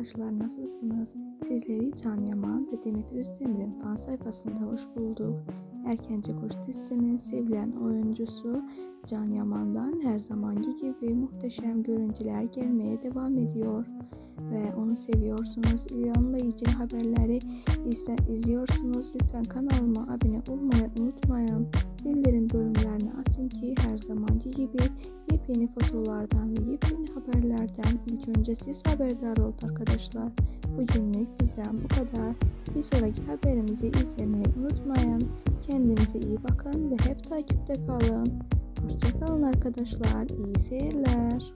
arkadaşlar nasılsınız? Sizleri Can Yaman ve Demet Özdemir'in fan sayfasında hoş bulduk. Erkence Kuş dizisinin sevilen oyuncusu Can Yaman'dan her zamanki gibi muhteşem görüntüler gelmeye devam ediyor. Ve onu seviyorsunuz, ilhamlayıcı haberleri izle, izliyorsunuz. Lütfen kanalıma abone olmayı unutmayın. Bildirim bölümlerini açın ki her zamanki gibi yepyeni fotolardan ve yepyeni haberlerden ilk önce siz haberdar olun arkadaşlar. Bugünlük bizden bu kadar. Bir sonraki haberimizi izlemeyi unutmayın. Kendinize iyi bakın ve hep takipte kalın. Hoşçakalın arkadaşlar. İyi seyirler.